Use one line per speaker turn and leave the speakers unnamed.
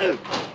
Oh.